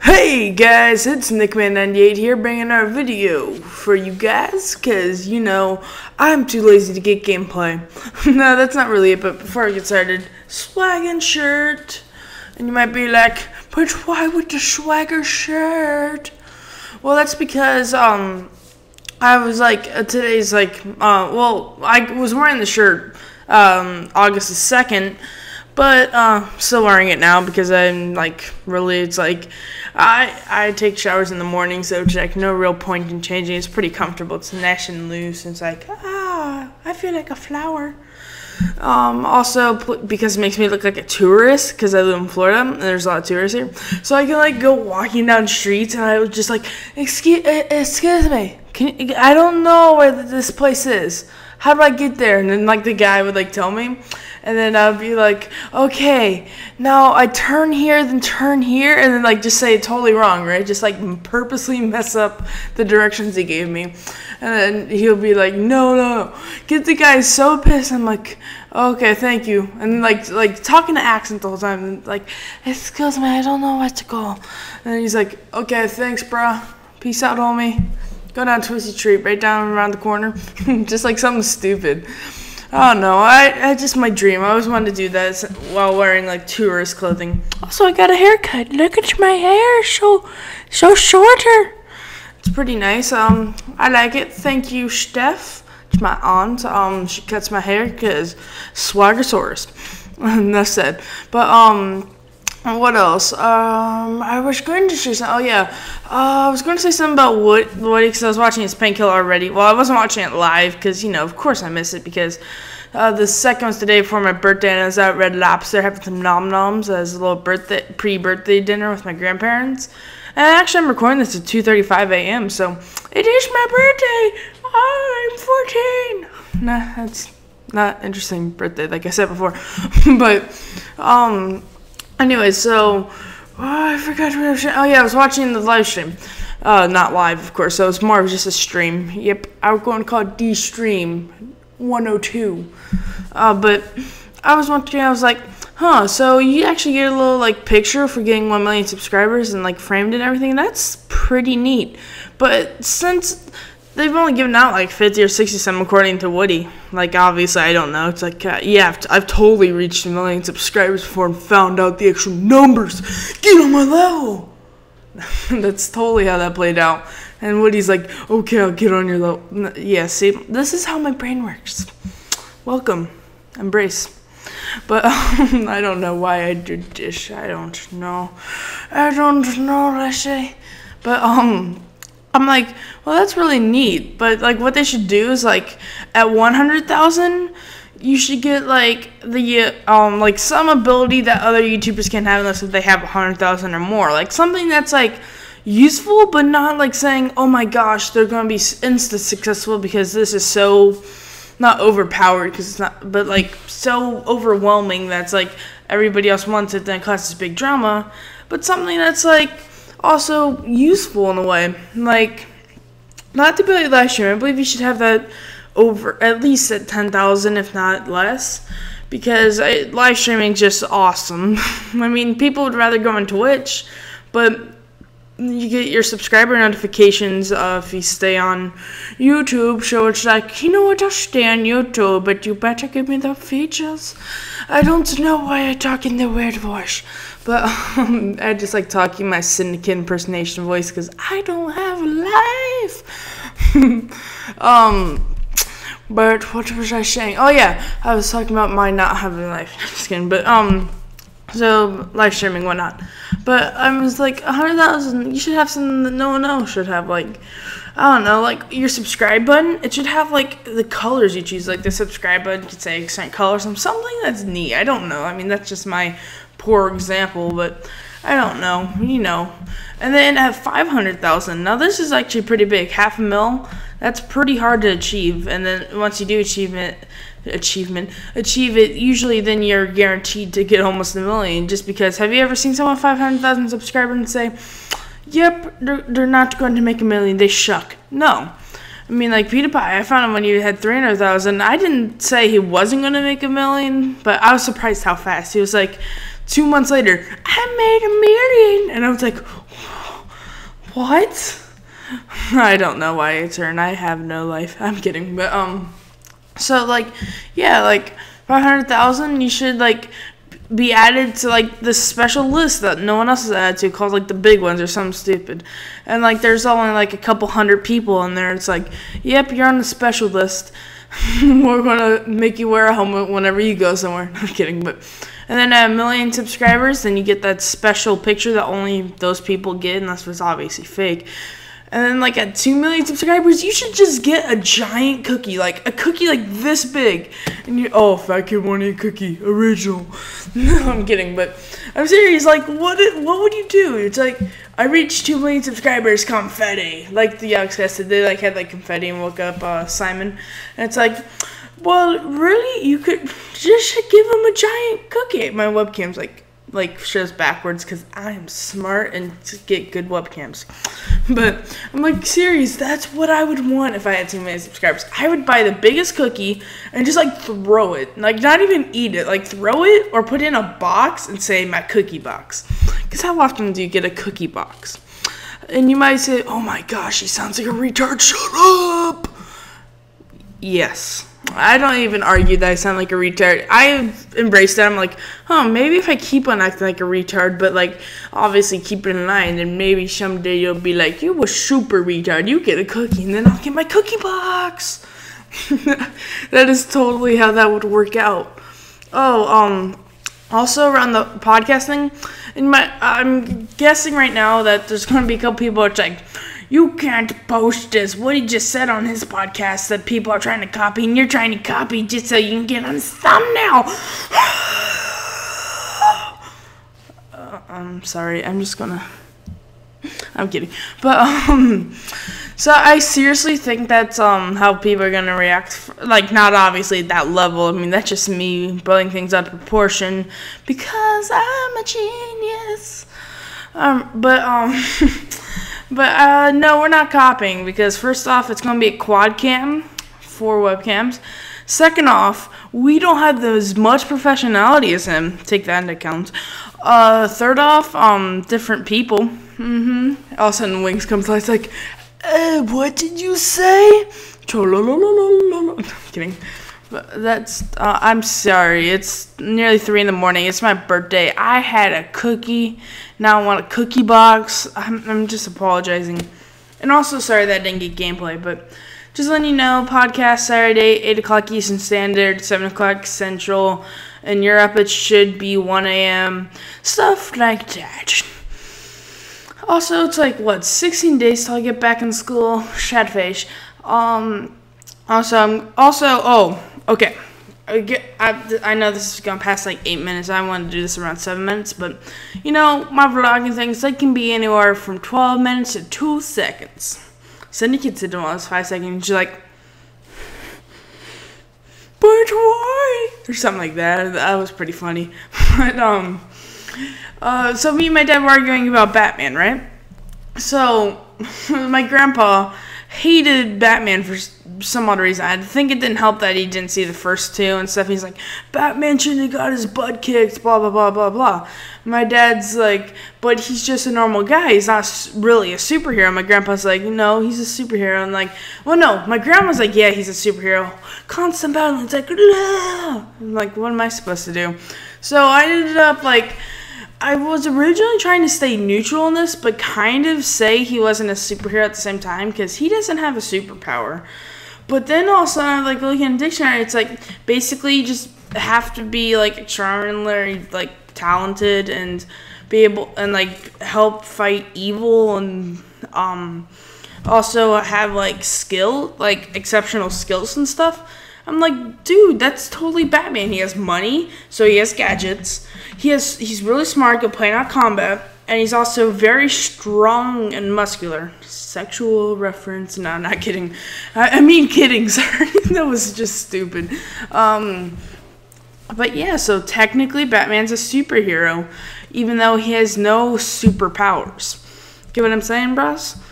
Hey guys, it's Nickman98 here bringing our video for you guys because, you know, I'm too lazy to get gameplay. no, that's not really it, but before I get started, swaggin' shirt. And you might be like, but why with the swagger shirt? Well, that's because, um, I was like, uh, today's like, uh, well, I was wearing the shirt, um, August the 2nd, but uh, still wearing it now because I'm like really it's like I I take showers in the morning so it's like no real point in changing. It's pretty comfortable. It's nice and loose. And It's like ah I feel like a flower. Um, also because it makes me look like a tourist because I live in Florida and there's a lot of tourists here. So I can like go walking down streets and I was just like excuse excuse me. You, I don't know where this place is. How do I get there? And then like the guy would like tell me and then I'd be like, okay, now I turn here, then turn here, and then like just say it totally wrong, right? Just like purposely mess up the directions he gave me, and then he'll be like, no, no, get the guy so pissed. I'm like, okay, thank you, and like like talking to accent the whole time, and like, excuse me, I don't know where to go, and he's like, okay, thanks, bruh, peace out, homie. Go down Twisty Street, right down around the corner, just like something stupid. Oh no, I, I just my dream. I always wanted to do that while wearing like tourist clothing. Also, I got a haircut. Look at my hair, so so shorter. It's pretty nice. Um, I like it. Thank you, Steph. It's my aunt. Um, she cuts my hair because Swaggersaurus. Enough said. But um, what else? Um, I was going to say something. Oh yeah, uh, I was going to say something about Wood Woody because I was watching his painkiller already. Well, I wasn't watching it live because you know, of course, I miss it because uh, the second was the day before my birthday, and I was at Red Lobster having some nom noms as a little birthday pre-birthday dinner with my grandparents. And actually, I'm recording this at 2:35 a.m. So it is my birthday. I'm 14. Nah, that's not interesting birthday, like I said before. but um Anyway, so oh, I forgot what I was. Oh yeah, I was watching the live stream. Uh, not live, of course. So it was more of just a stream. Yep, I was going to call it D Stream 102. Uh, but I was watching. I was like, huh. So you actually get a little like picture for getting one million subscribers and like framed and everything. That's pretty neat. But since they've only given out like 50 or 60 some according to Woody. Like, obviously, I don't know. It's like, uh, yeah, I've, I've, totally reached a million subscribers before and found out the actual numbers. Get on my level. That's totally how that played out. And Woody's like, okay, I'll get on your level. Yeah, see, this is how my brain works. Welcome. Embrace. But um, I don't know why I did this. I don't know. I don't know, I say. But, um, I'm like, well, that's really neat. But like, what they should do is like, at 100,000, you should get like the um like some ability that other YouTubers can have unless they have 100,000 or more. Like something that's like useful, but not like saying, oh my gosh, they're gonna be insta successful because this is so not overpowered because it's not, but like so overwhelming that's like everybody else wants it, then it causes big drama. But something that's like also useful in a way. Like, not to be live stream, I believe you should have that over at least at 10,000, if not less, because I, live streaming is just awesome. I mean, people would rather go on Twitch, but you get your subscriber notifications uh, if you stay on YouTube. So it's like, you know what, I'll stay on YouTube, but you better give me the features. I don't know why I talk in the weird voice, but um, I just like talking my syndicate impersonation voice because I don't have life. um, but what was I saying? Oh yeah, I was talking about my not having life. Just kidding, but um. So live streaming, whatnot. But I was like, a hundred thousand. You should have something that no one else should have. Like, I don't know, like your subscribe button. It should have like the colors you choose. Like the subscribe button could say accent colors some something that's neat. I don't know. I mean, that's just my poor example, but I don't know. You know. And then at five hundred thousand. Now this is actually pretty big. Half a mil. That's pretty hard to achieve. And then once you do achievement, achievement achieve it usually then you're guaranteed to get almost a million just because have you ever seen someone 500000 subscribers and say yep they're, they're not going to make a million they shuck no I mean, like PewDiePie, I found him when he had 300,000. I didn't say he wasn't going to make a million, but I was surprised how fast. He was like, two months later, I made a million. And I was like, What? I don't know why I turned. I have no life. I'm kidding, but um, so like, yeah, like five hundred thousand. You should like be added to like this special list that no one else is added to, called like the big ones or something stupid. And like, there's only like a couple hundred people in there. It's like, yep, you're on the special list. We're gonna make you wear a helmet whenever you go somewhere. I'm kidding, but and then a million subscribers, then you get that special picture that only those people get, and that's what's obviously fake. And then like at 2 million subscribers, you should just get a giant cookie, like a cookie like this big. And you oh, fat kid want a cookie, original. no, I'm kidding, but I'm serious. Like, what what would you do? It's like I reached 2 million subscribers, confetti. Like the Alex guys did, they like had like confetti and woke up uh, Simon, and it's like. Well, really, you could just give him a giant cookie. My webcam's like like shows backwards because I am smart and get good webcams. But I'm like, serious, that's what I would want if I had too many subscribers. I would buy the biggest cookie and just like throw it. Like not even eat it. Like throw it or put it in a box and say my cookie box. Because how often do you get a cookie box? And you might say, oh my gosh, he sounds like a retard. Shut up! Yes. I don't even argue that I sound like a retard. I embrace that. I'm like, oh, maybe if I keep on acting like a retard, but like obviously keep it in line, and then maybe someday you'll be like, you were super retard. You get a cookie, and then I'll get my cookie box. that is totally how that would work out. Oh, um, also around the podcasting, in my, I'm guessing right now that there's going to be a couple people that's like you can't post this. What he just said on his podcast that people are trying to copy, and you're trying to copy just so you can get on thumbnail. uh, I'm sorry. I'm just gonna. I'm kidding, but um, so I seriously think that's um how people are gonna react. Like not obviously at that level. I mean that's just me blowing things out of proportion because I'm a genius. Um, but um. But uh, no, we're not copying because first off, it's going to be a quad cam for webcams. Second off, we don't have as much professionality as him. Take that into account. Uh, third off, um, different people. Mm-hmm. All of a sudden, Wings comes like, it's like, uh, what did you say? Kidding. But that's, uh, I'm sorry. It's nearly 3 in the morning. It's my birthday. I had a cookie. Now I want a cookie box. I'm, I'm just apologizing. And also sorry that I didn't get gameplay, but just letting you know, podcast Saturday, 8 o'clock Eastern Standard, 7 o'clock Central. In Europe, it should be 1 a.m. Stuff like that. Also, it's like, what, 16 days till I get back in school? Shadface. Um, also, I'm, also, oh, Okay. I, I, know this is going past like eight minutes. I want to do this around seven minutes, but you know, my vlogging things, they can be anywhere from 12 minutes to two seconds. Kids to the most five seconds. She's like, but why? Or something like that. That was pretty funny. but, um, uh, so me and my dad were arguing about Batman, right? So, my grandpa hated Batman for some odd reason. I think it didn't help that he didn't see the first two and stuff. He's like, Batman shouldn't have got his butt kicked, blah, blah, blah, blah, blah. My dad's like, but he's just a normal guy. He's not really a superhero. My grandpa's like, no, he's a superhero. I'm like, well, no. My grandma's like, yeah, he's a superhero. Constant battle. It's like, I'm like, what am I supposed to do? So I ended up like, I was originally trying to stay neutral in this, but kind of say he wasn't a superhero at the same time because he doesn't have a superpower. But then also, like looking in the dictionary, it's like basically you just have to be like extraordinarily like talented and be able and like help fight evil and um also have like skill like exceptional skills and stuff. I'm like, dude, that's totally Batman. He has money, so he has gadgets. He has he's really smart, good playing out combat and he's also very strong and muscular. Sexual reference? No, not kidding. I, I mean, kidding. Sorry, that was just stupid. Um, but yeah, so technically, Batman's a superhero, even though he has no superpowers. Get what I'm saying, bros?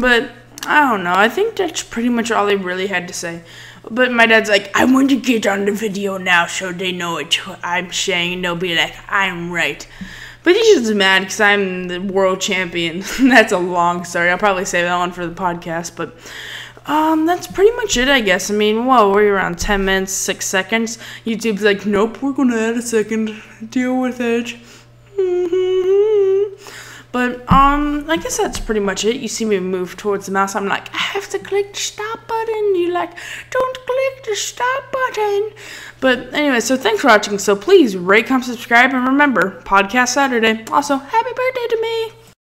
But I don't know. I think that's pretty much all they really had to say. But my dad's like, I want to get on the video now so they know what I'm saying. And they'll be like, I'm right. But he's just mad because I'm the world champion. that's a long story. I'll probably save that one for the podcast. But um, that's pretty much it, I guess. I mean, whoa, we're around 10 minutes, 6 seconds. YouTube's like, nope, we're gonna add a second. Deal with it. But um, I guess that's pretty much it. You see me move towards the mouse. I'm like, I have to click the stop button. You like, don't click the stop button. But anyway, so thanks for watching. So please rate, comment, subscribe, and remember, podcast Saturday. Also, happy birthday to me.